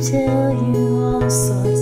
tell you all sorts.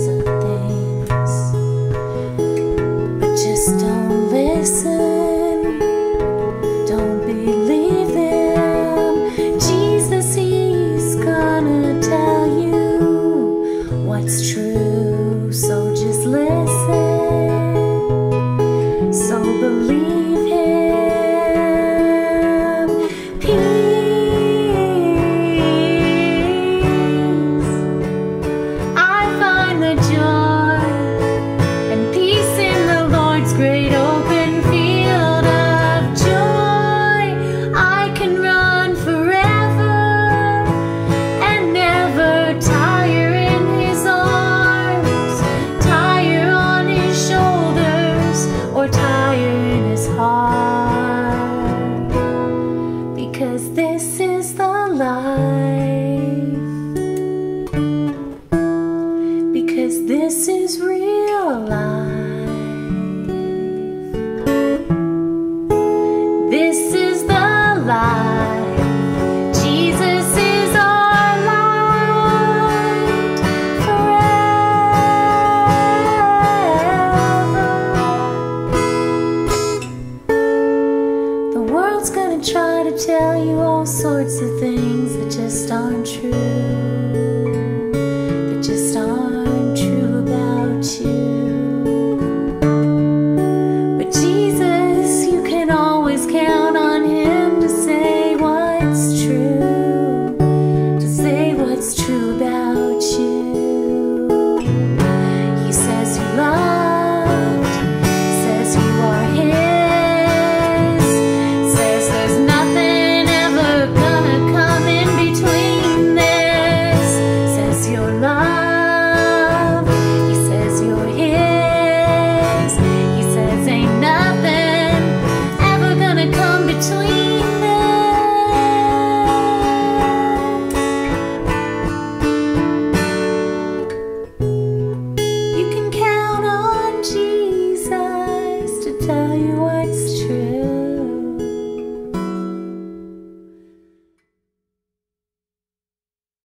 world's gonna try to tell you all sorts of things that just aren't true. That just aren't true about you. But Jesus, you can always count on Him.